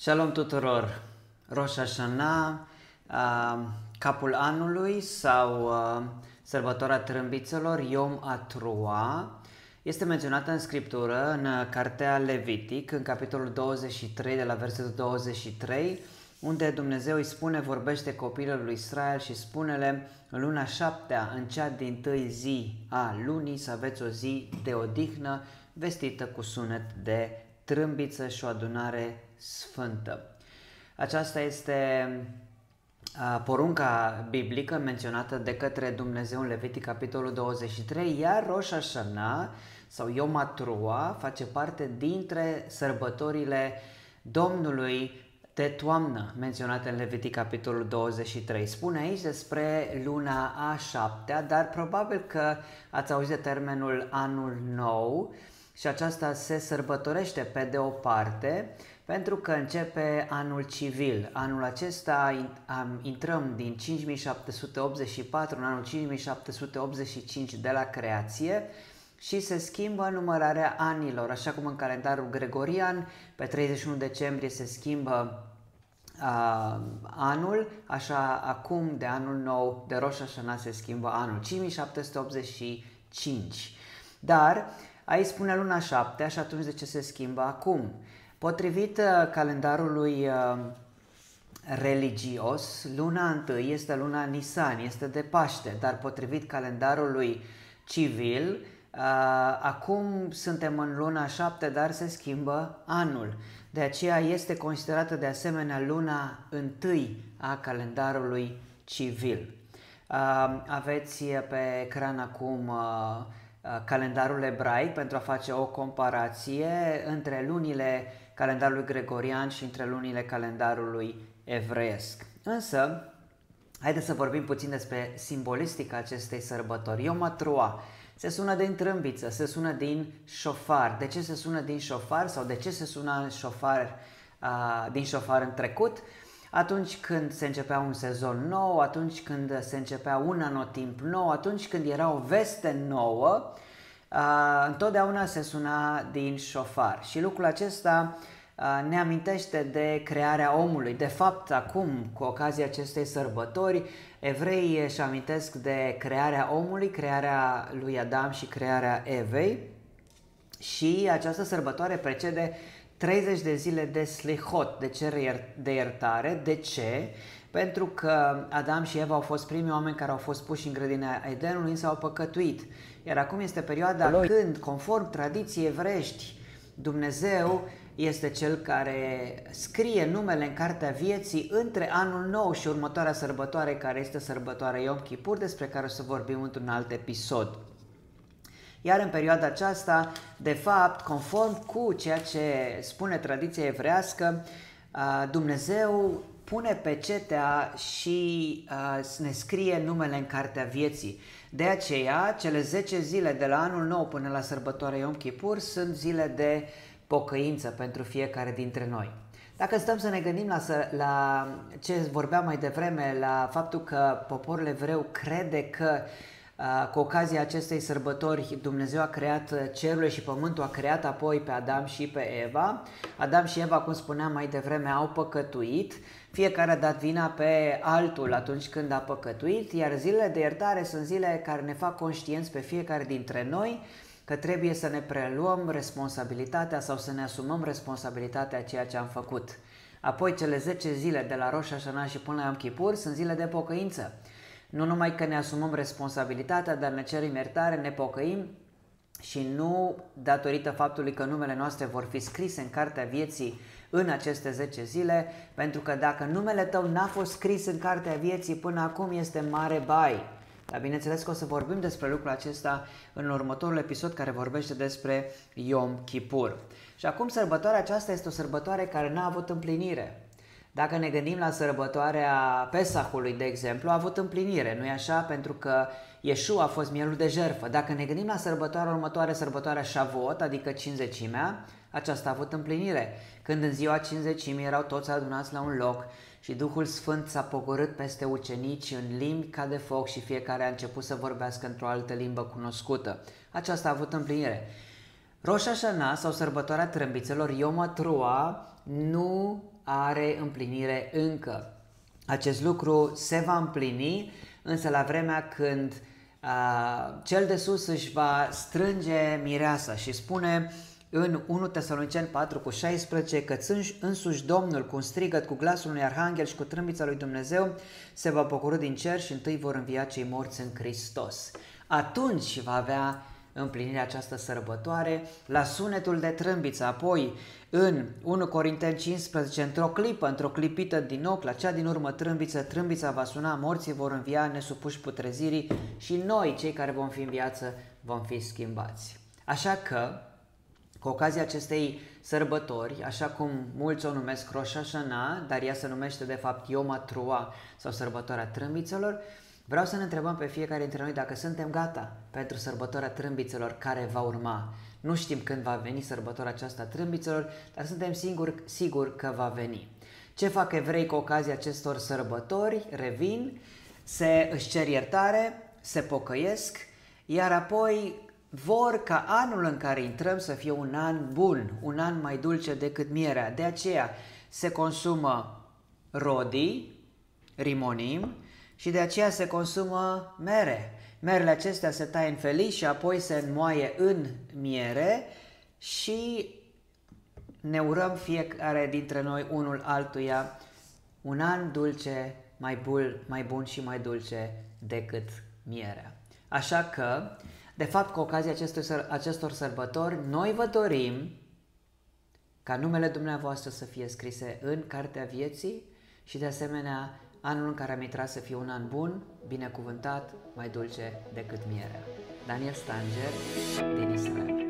Shalom tuturor! Rosh Hashanah, uh, capul anului sau uh, sărbătoarea trâmbițelor, Yom Atrua, este menționată în scriptură, în cartea Levitic, în capitolul 23, de la versetul 23, unde Dumnezeu îi spune, vorbește copilul lui Israel și spune-le în luna șaptea, în cea din tâi zi a lunii, să aveți o zi de odihnă vestită cu sunet de trâmbiță și o adunare sfântă. Aceasta este porunca biblică menționată de către Dumnezeu în Levitic capitolul 23, iar Rosh Hashanah sau Yom Atrua face parte dintre sărbătorile Domnului de toamnă menționate în Levitic capitolul 23. Spune aici despre luna a șaptea, dar probabil că ați auzit de termenul anul nou și aceasta se sărbătorește pe de o parte pentru că începe anul civil. Anul acesta intrăm din 5784 în anul 5785 de la creație și se schimbă numărarea anilor, așa cum în calendarul gregorian pe 31 decembrie se schimbă uh, anul, așa acum de anul nou de Rosh Hashanah se schimbă anul 5785. Dar aici spune luna 7 și atunci de ce se schimbă acum? Potrivit uh, calendarului uh, religios, luna întâi este luna Nisan, este de Paște, dar potrivit calendarului civil, uh, acum suntem în luna 7, dar se schimbă anul. De aceea este considerată de asemenea luna întâi a calendarului civil. Aveți pe ecran acum calendarul ebraic pentru a face o comparație între lunile calendarului gregorian și între lunile calendarului evreiesc. Însă, haideți să vorbim puțin despre simbolistica acestei sărbători. Yom Atrua se sună din trâmbiță, se sună din șofar. De ce se sună din șofar sau de ce se sună șofar, uh, din șofar în trecut? Atunci când se începea un sezon nou, atunci când se începea un anotimp nou, atunci când era o veste nouă, uh, întotdeauna se suna din șofar. Și lucrul acesta uh, ne amintește de crearea omului. De fapt, acum, cu ocazia acestei sărbători, evreii își amintesc de crearea omului, crearea lui Adam și crearea Evei. Și această sărbătoare precede 30 de zile de slihot, de cer de iertare. De ce? Pentru că Adam și Eva au fost primii oameni care au fost puși în grădina Edenului, însă au păcătuit. Iar acum este perioada Loi. când, conform tradiției evrești, Dumnezeu este cel care scrie numele în cartea vieții între anul nou și următoarea sărbătoare, care este sărbătoarea Yom Kippur, despre care o să vorbim într-un alt episod. Iar în perioada aceasta, de fapt, conform cu ceea ce spune tradiția evrească, Dumnezeu pune pecetea și ne scrie numele în cartea vieții. De aceea, cele 10 zile de la anul nou până la sărbătoarea Yom Kippur sunt zile de pocăință pentru fiecare dintre noi. Dacă stăm să ne gândim la, la ce vorbeam mai devreme, la faptul că poporul evreu crede că cu ocazia acestei sărbători Dumnezeu a creat cerul și pământul, a creat apoi pe Adam și pe Eva. Adam și Eva, cum spuneam mai devreme, au păcătuit, fiecare a dat vina pe altul atunci când a păcătuit, iar zilele de iertare sunt zile care ne fac conștienți pe fiecare dintre noi că trebuie să ne preluăm responsabilitatea sau să ne asumăm responsabilitatea a ceea ce am făcut. Apoi cele 10 zile de la Roș Hashanah și până la Yom Kippur sunt zile de pocăință. Nu numai că ne asumăm responsabilitatea, dar ne cerem iertare, ne pocăim și nu datorită faptului că numele noastre vor fi scrise în cartea vieții în aceste 10 zile, pentru că dacă numele tău n-a fost scris în cartea vieții până acum este mare bai. Dar bineînțeles că o să vorbim despre lucrul acesta în următorul episod care vorbește despre Yom Kippur. Și acum sărbătoarea aceasta este o sărbătoare care n-a avut împlinire. Dacă ne gândim la sărbătoarea Pesahului, de exemplu, a avut împlinire, nu-i așa? Pentru că Ieșu a fost mielul de jertfă. Dacă ne gândim la sărbătoarea următoare, sărbătoarea Shavuot, adică cinzecimea, aceasta a avut împlinire. Când în ziua cinzecimii erau toți adunați la un loc și Duhul Sfânt s-a pogorât peste ucenici în limbi ca de foc și fiecare a început să vorbească într-o altă limbă cunoscută. Aceasta a avut împlinire. Rosh Hashanah sau sărbătoarea trâmbițelor, Yom Trua, nu are împlinire încă. Acest lucru se va împlini, însă la vremea când uh, cel de sus își va strânge mireasa și spune în 1 Tesaloniceni 4 cu 16 că însuși Domnul cu un strigăt, cu glasul unui arhanghel și cu trâmbița lui Dumnezeu se va pocori din cer și întâi vor învia cei morți în Hristos. Atunci va avea împlinirea această sărbătoare la sunetul de trâmbiță, apoi în 1 Corinteni 15, într-o clipă, într-o clipită din ochi, la cea din urmă trâmbiță, trâmbița va suna, morții vor învia nesupuși putrezirii și noi, cei care vom fi în viață, vom fi schimbați. Așa că, cu ocazia acestei sărbători, așa cum mulți o numesc Rosh Hashanah, dar ea se numește de fapt Yom Trua sau sărbătoarea trâmbițelor, vreau să ne întrebăm pe fiecare dintre noi dacă suntem gata pentru sărbătoarea trâmbițelor care va urma. Nu știm când va veni sărbătoarea aceasta trâmbițelor, dar suntem siguri, sigur că va veni. Ce fac evrei cu ocazia acestor sărbători? Revin, se își cer iertare, se pocăiesc, iar apoi vor ca anul în care intrăm să fie un an bun, un an mai dulce decât mierea. De aceea se consumă rodii, rimonim, și de aceea se consumă mere. Merele acestea se taie în felii și apoi se înmoaie în miere și ne urăm fiecare dintre noi unul altuia un an dulce, mai bun, mai bun și mai dulce decât mierea. Așa că de fapt, cu ocazia acestor, acestor sărbători, noi vă dorim ca numele dumneavoastră să fie scrise în Cartea Vieții și, de asemenea, anul în care am intrat să fie un an bun, binecuvântat, mai dulce decât mierea. Daniel Stanger, din Israel.